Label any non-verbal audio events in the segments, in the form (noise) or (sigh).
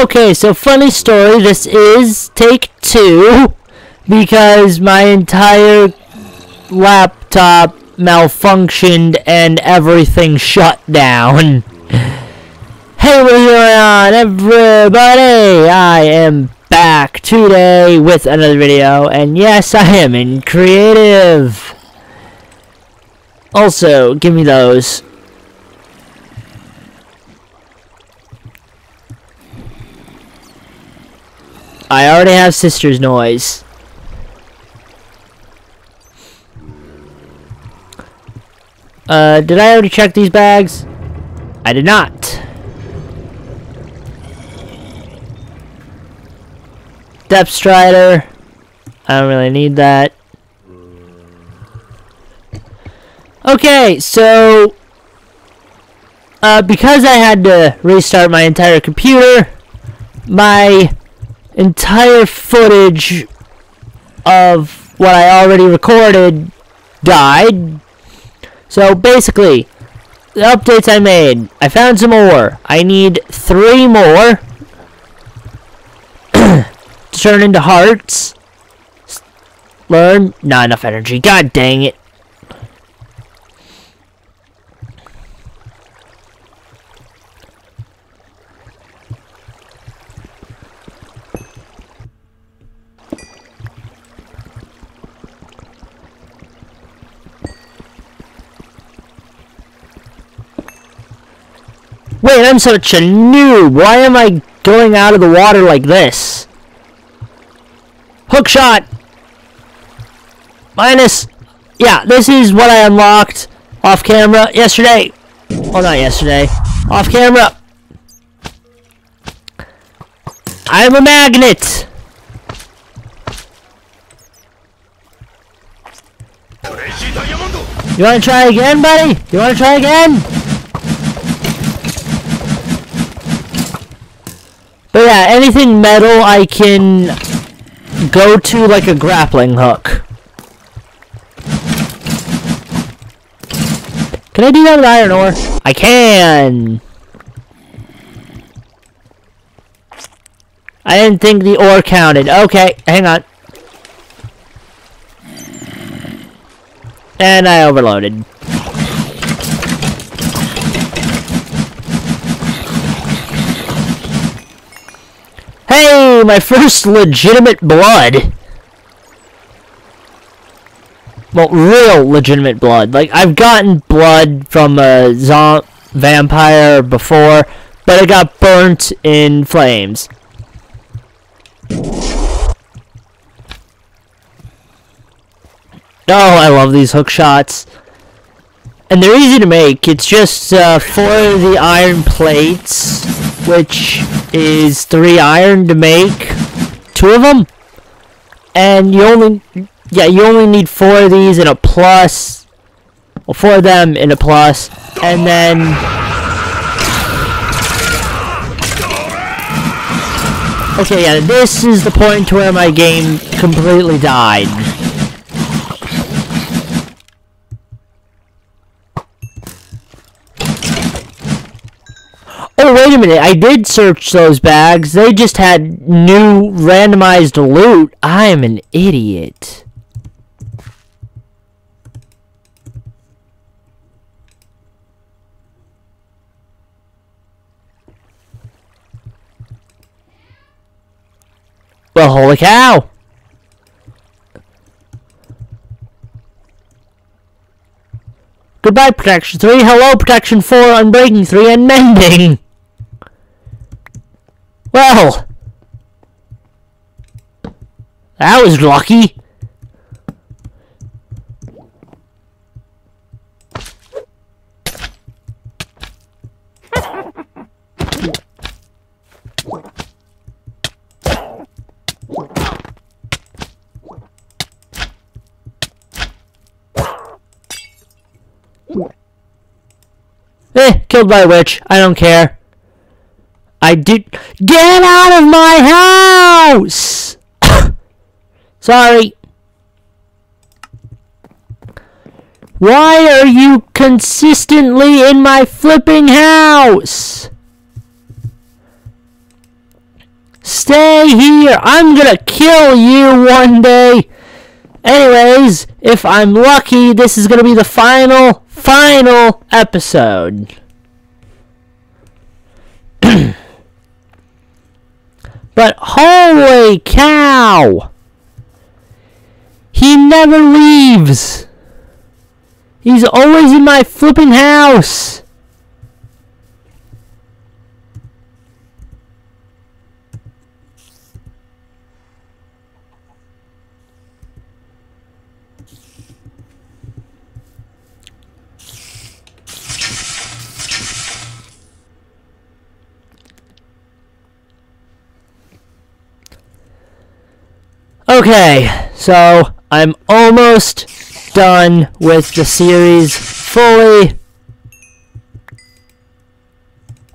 Okay, so funny story. This is take two because my entire laptop malfunctioned and everything shut down. (laughs) Hey, what's going on, everybody? I am back today with another video, and yes, I am in creative. Also, give me those. I already have sister's noise. Uh, did I already check these bags? I did not. Depth Strider. I don't really need that. Okay, so... Uh, because I had to restart my entire computer, my entire footage of what I already recorded died. So basically, the updates I made, I found some more. I need three more (clears throat) to turn into hearts. Learn, not enough energy. God dang it. Wait, I'm such a noob. Why am I going out of the water like this? Hook shot! Minus... Yeah, this is what I unlocked off camera yesterday. Well, not yesterday. Off camera. I'm a magnet! You wanna try again, buddy? You wanna try again? But yeah, anything metal I can go to like a grappling hook. Can I do that with iron ore? I can! I didn't think the ore counted. Okay, hang on. And I overloaded. Hey, my first legitimate blood. Well, real legitimate blood. Like, I've gotten blood from a zom vampire before, but it got burnt in flames. Oh, I love these hook shots. And they're easy to make. It's just uh, for the iron plates, which is three iron to make two of them. And you only, yeah, you only need four of these and a plus. Well, four of them in a plus, and then. Okay, yeah, this is the point where my game completely died. Oh, wait a minute. I did search those bags. They just had new randomized loot. I am an idiot. Well, holy cow. Goodbye, Protection 3. Hello, Protection 4, Unbreaking 3, and Mending. Well. That was lucky. Eh, killed by a witch. I don't care. I did- GET OUT OF MY HOUSE! (coughs) Sorry. Why are you consistently in my flipping house? Stay here. I'm gonna kill you one day. Anyways, if I'm lucky, this is gonna be the final, final episode. (coughs) but holy cow! He never leaves. He's always in my flipping house. Okay, so I'm almost done with the series fully.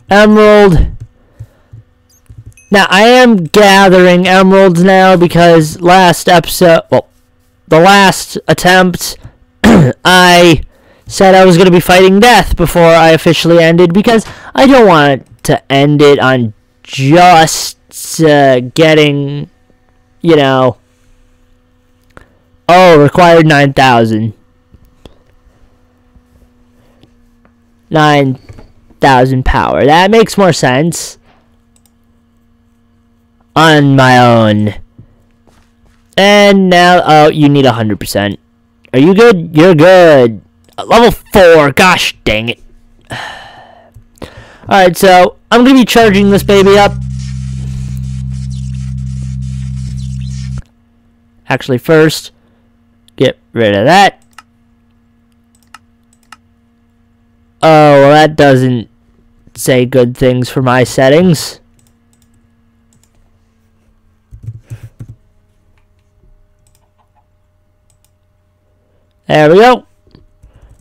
Emerald. Now, I am gathering emeralds now because last episode, well, the last attempt, (clears throat) I said I was going to be fighting death before I officially ended because I don't want to end it on just uh, getting, you know, Oh, required 9,000. 9,000 power. That makes more sense. On my own. And now, oh, you need 100%. Are you good? You're good. Level 4. Gosh dang it. (sighs) Alright, so I'm going to be charging this baby up. Actually, first, rid of that. Oh, well that doesn't say good things for my settings. There we go.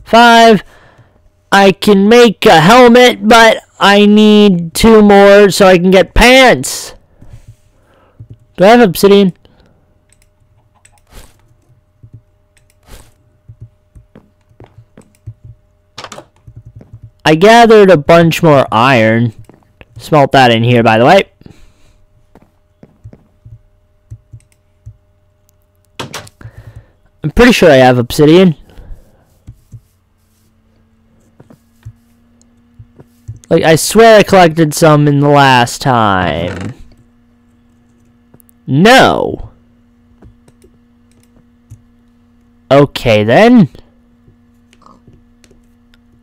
Five. I can make a helmet, but I need two more so I can get pants. Do I have obsidian? I gathered a bunch more iron. Smelt that in here, by the way. I'm pretty sure I have obsidian. Like, I swear I collected some in the last time. No. Okay, then.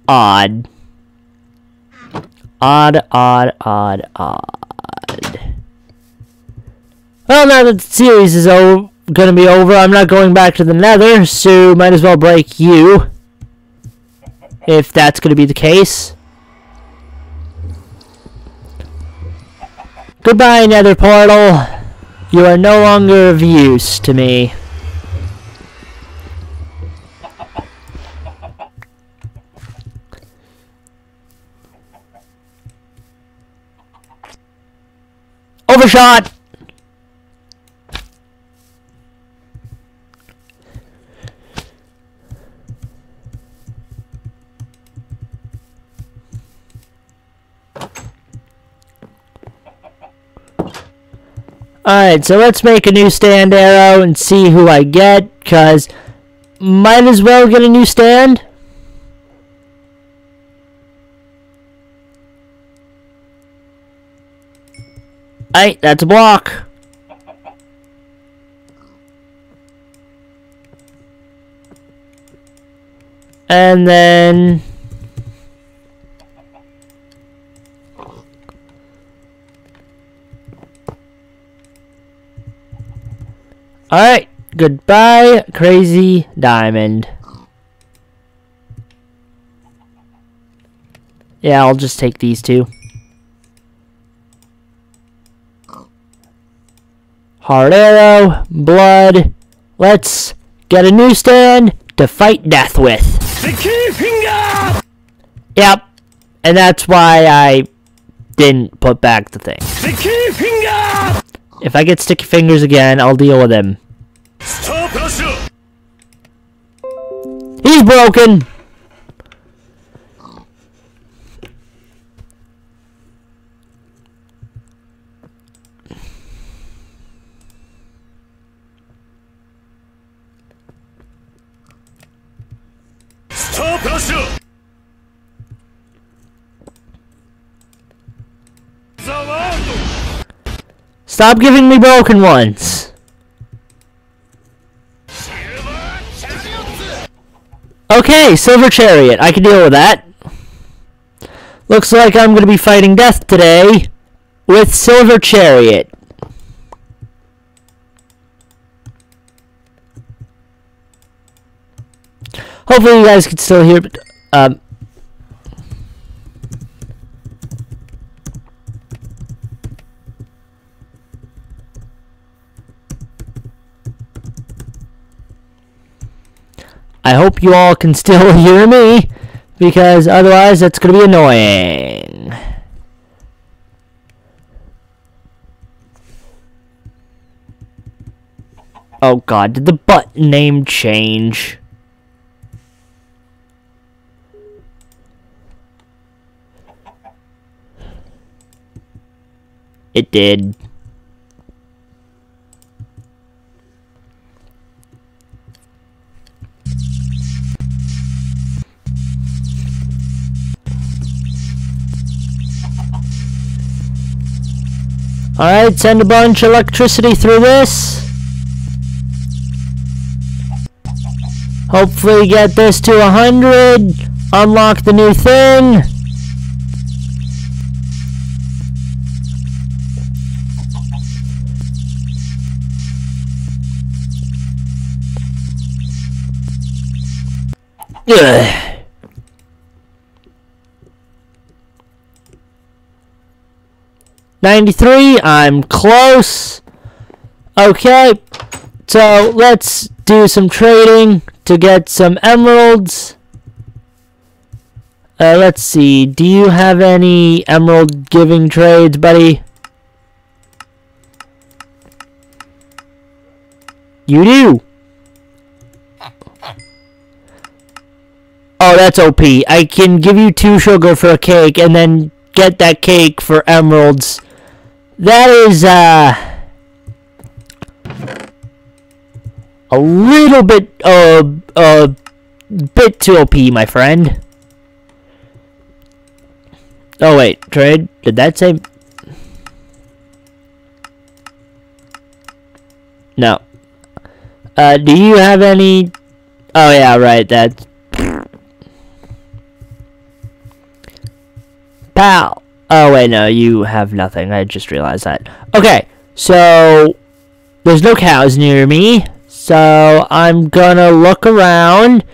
Odd. Odd, odd, odd, odd. Well, now that the series is going to be over, I'm not going back to the nether, so might as well break you. If that's going to be the case. Goodbye, nether portal. You are no longer of use to me. Overshot! Alright, so let's make a new stand arrow and see who I get, because might as well get a new stand. Hey, that's a block. And then... Alright, goodbye, crazy diamond. Yeah, I'll just take these two. Hard arrow, blood. Let's get a new stand to fight death with. Yep. And that's why I didn't put back the thing. If I get sticky fingers again, I'll deal with him. He's broken! Stop giving me broken ones. Okay, Silver Chariot. I can deal with that. Looks like I'm going to be fighting death today with Silver Chariot. Hopefully you guys can still hear. Um, I hope you all can still (laughs) hear me, because otherwise that's going to be annoying. Oh god, did the button name change? It did. Alright, send a bunch of electricity through this. Hopefully get this to 100. Unlock the new thing. Ninety-three. I'm close. Okay, so let's do some trading to get some emeralds. Uh, let's see. Do you have any emerald giving trades, buddy? You do. Oh, that's OP. I can give you two sugar for a cake and then get that cake for emeralds. That is, uh... A little bit, uh, uh, bit too OP, my friend. Oh, wait, trade? Did that say... No. Uh, do you have any... Oh, yeah, right, that's... Pal! Oh, wait, no, you have nothing. I just realized that. Okay, so... There's no cows near me. So, I'm gonna look around.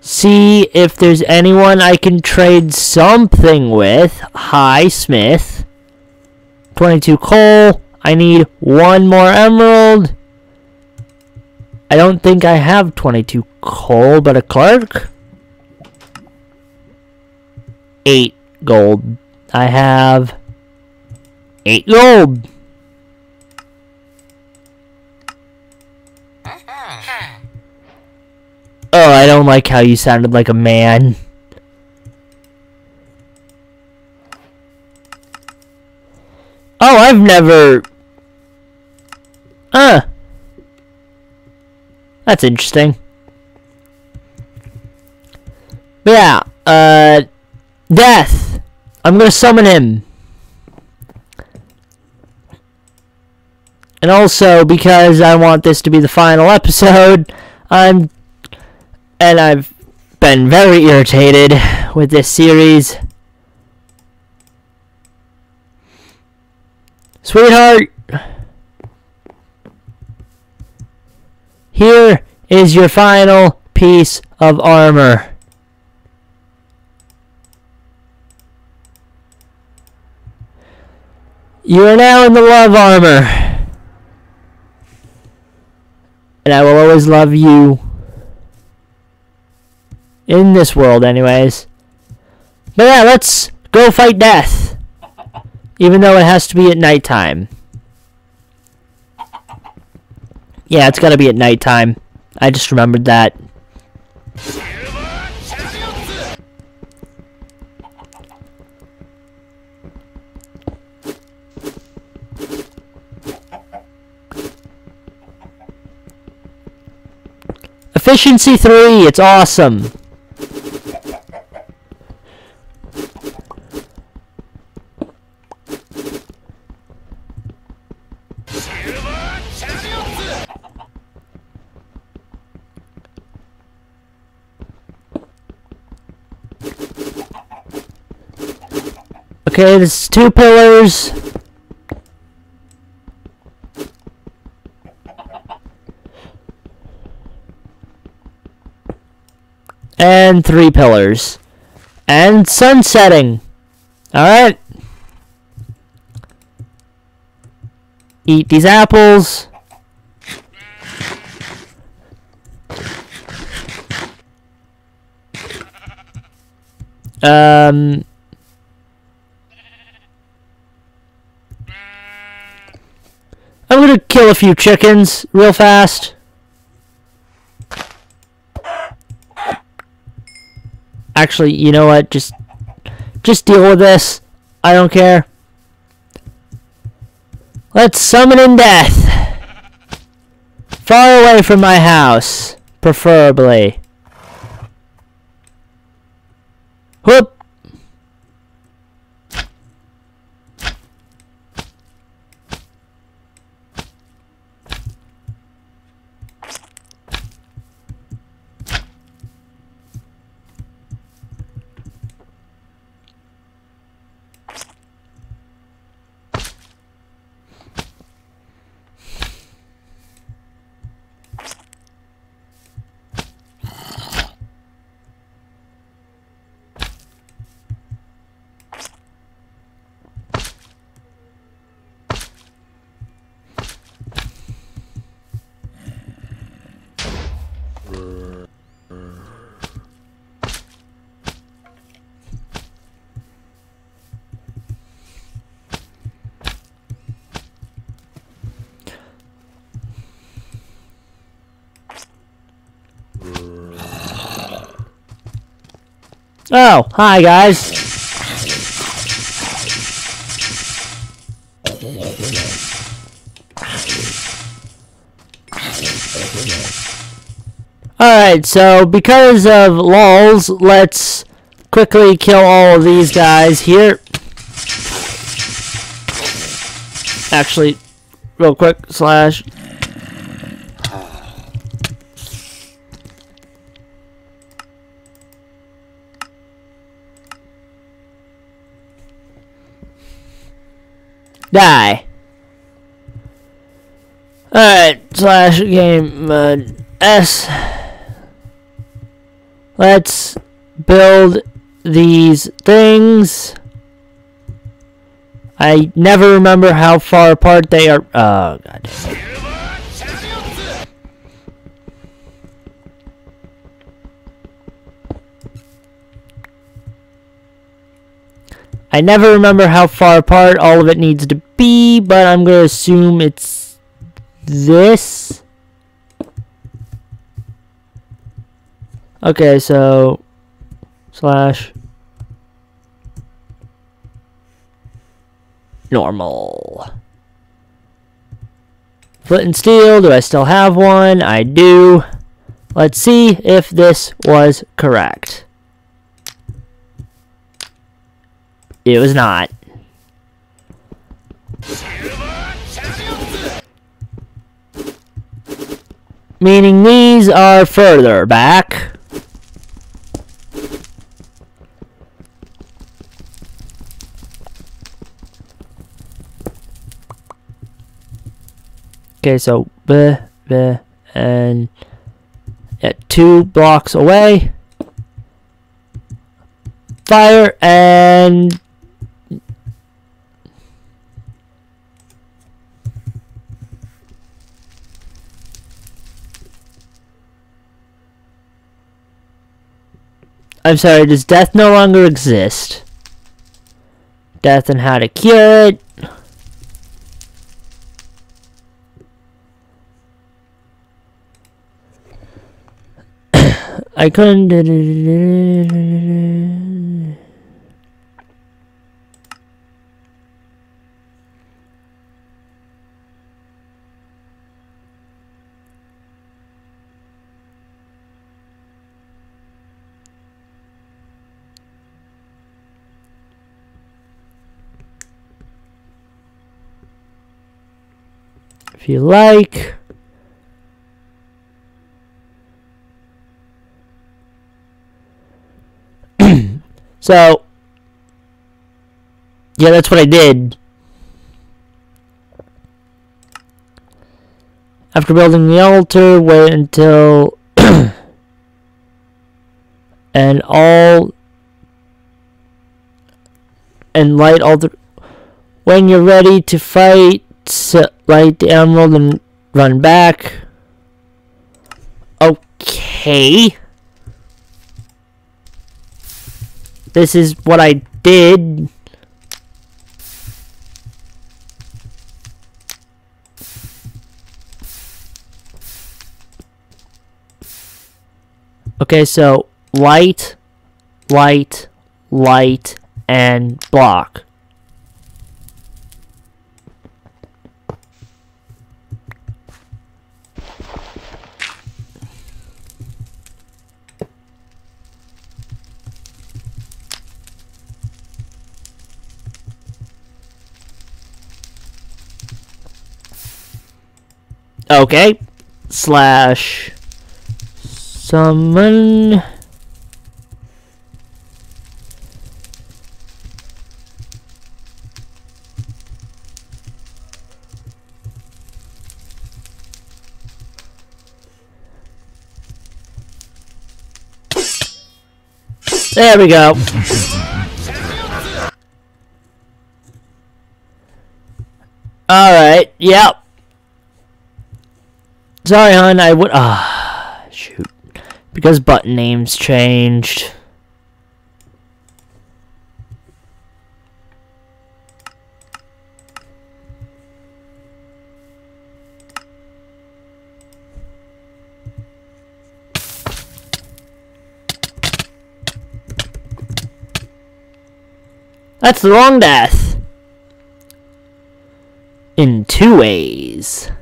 See if there's anyone I can trade something with. Hi, Smith. 22 coal. I need one more emerald. I don't think I have 22 coal, but a clerk? 8 gold. I have 8 gold. Oh, I don't like how you sounded like a man. Oh, I've never... Huh. That's interesting. But yeah, uh... Death! I'm gonna summon him. And also, because I want this to be the final episode, (laughs) I'm... And I've been very irritated with this series. Sweetheart! Here is your final piece of armor. You are now in the love armor. And I will always love you. In this world, anyways. But yeah, let's go fight death. Even though it has to be at nighttime. Yeah, it's gotta be at nighttime. I just remembered that. Efficiency 3, it's awesome. Okay, there's two pillars. And three pillars. And sun setting. Alright. Eat these apples. Um, I'm gonna kill a few chickens real fast. Actually, you know what? Just, just deal with this. I don't care. Let's summon in death. Far away from my house, preferably. Whoop. Oh, hi guys. Alright, so because of lulls, let's quickly kill all of these guys here. Actually, real quick, slash. Die. Alright, slash game mode S. Let's build these things. I never remember how far apart they are. Oh, god. I never remember how far apart all of it needs to be, but I'm going to assume it's this. Okay, so slash normal. Flint and steel, do I still have one? I do. Let's see if this was correct. It was not. Meaning these are further back. Okay, so there, bleh, and at two blocks away. Fire and I'm sorry, does death no longer exist? Death and how to cure it. (coughs) I couldn't. You like. (clears throat) So, Yeah, that's what I did. After building the altar, wait until (clears throat) and all and light all the when you're ready to fight light the emerald and run back. Okay. This is what I did. Okay so light, light, light, and block. Okay. Slash summon There we go. (laughs) Alright, yep. Sorry, hon, I would- ah, shoot. Because button names changed. That's the wrong death. In two ways.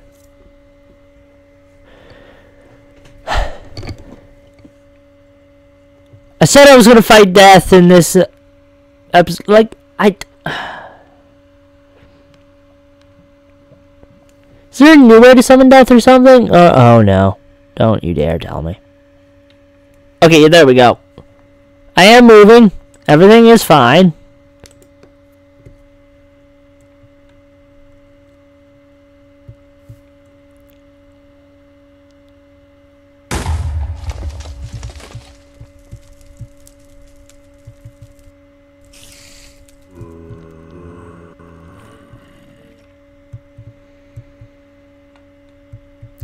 I said I was gonna fight death in this uh, episode. Like, I. (sighs) Is there a new way to summon death or something? Uh, oh no. Don't you dare tell me. Okay, there we go. I am moving. Everything is fine.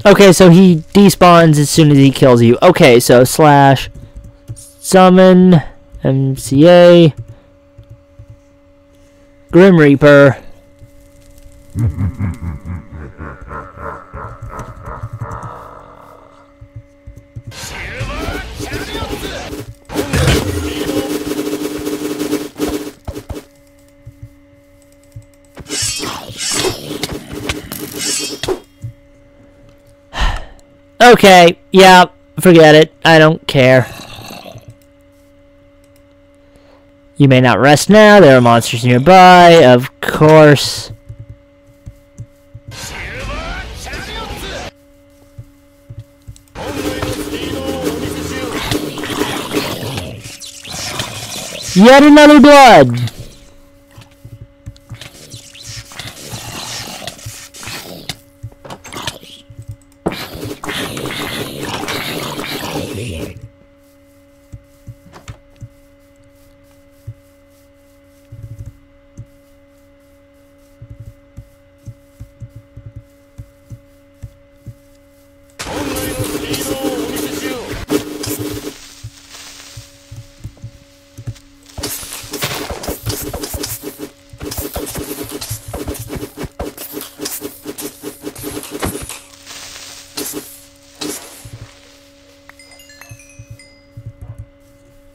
Okay, so he despawns as soon as he kills you. Okay, so slash summon MCA Grim Reaper. (laughs) Okay, yeah, forget it. I don't care. You may not rest now. There are monsters nearby, of course. Yet another blood!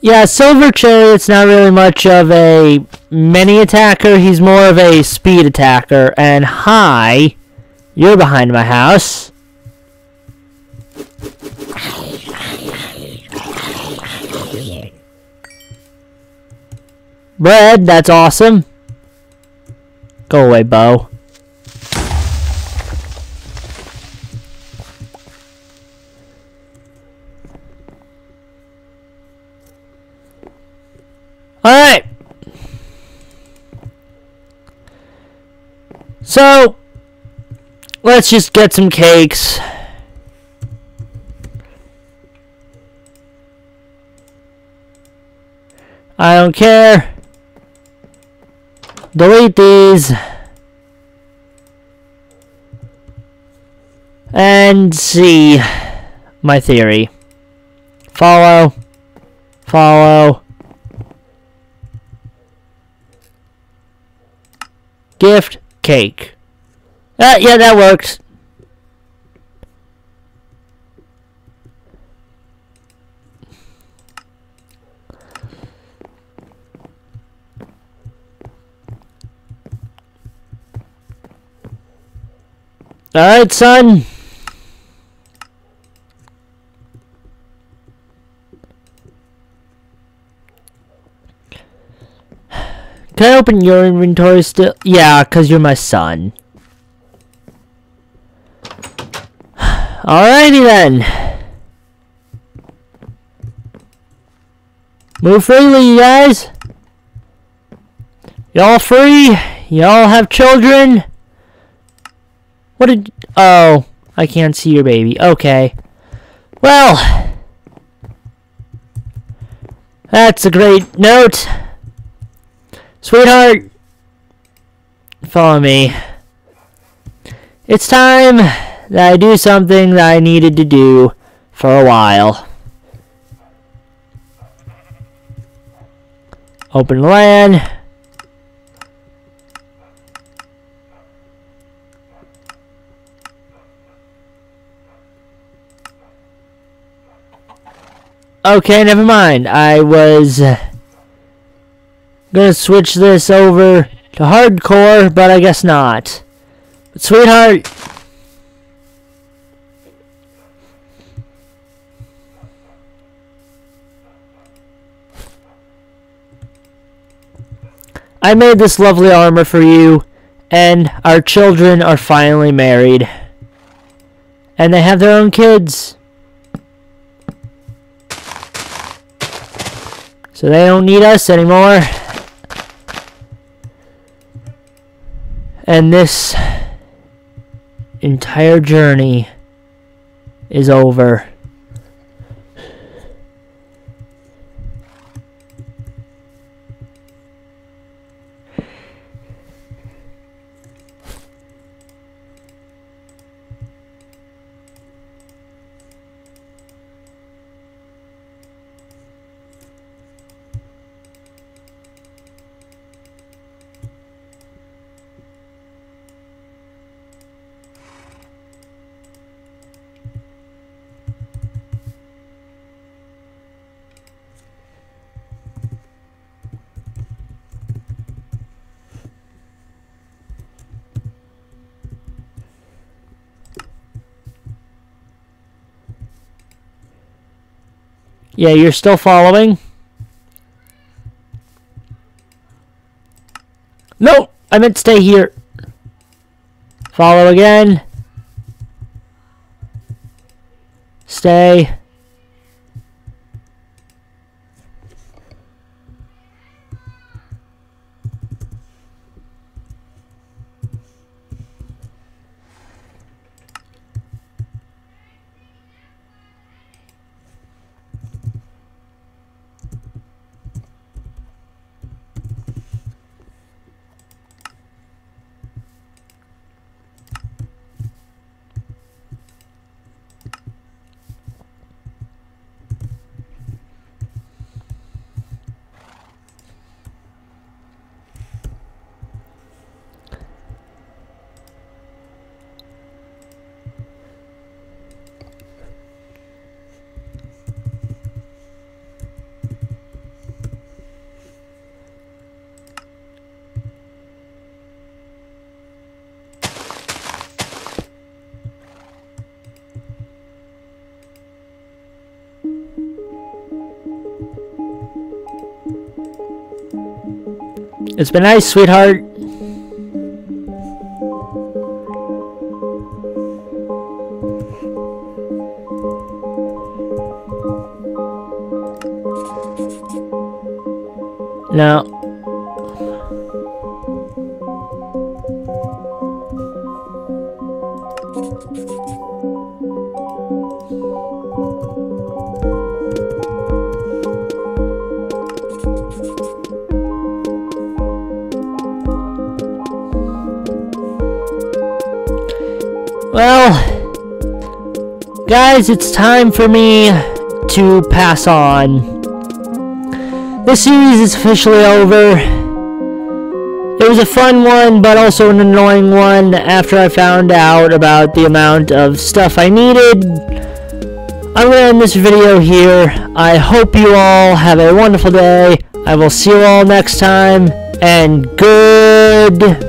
Yeah, Silver Chariot's not really much of a mini attacker. He's more of a speed attacker. And hi, you're behind my house. Bread, that's awesome. Go away, Bo. Alright. So, let's just get some cakes. I don't care. Delete these. And see my theory. Follow. Follow. Gift cake. Uh, yeah, that works. Alright, son. Can I open your inventory still? Yeah, because you're my son. Alrighty then. Move freely, you guys. Y'all free? Y'all have children? What did... Oh, I can't see your baby. Okay. Well... That's a great note. Sweetheart, follow me. It's time that I do something that I needed to do for a while. Open LAN. Okay, never mind. I was gonna switch this over to hardcore, but I guess not. But sweetheart, I made this lovely armor for you, and our children are finally married. And they have their own kids. So they don't need us anymore. And this entire journey is over. Yeah, you're still following? No! I meant stay here. Follow again. Stay. It's been nice, sweetheart. No. Well, guys, it's time for me to pass on. This series is officially over. It was a fun one, but also an annoying one after I found out about the amount of stuff I needed. I'm going to end this video here. I hope you all have a wonderful day. I will see you all next time, and goodbye.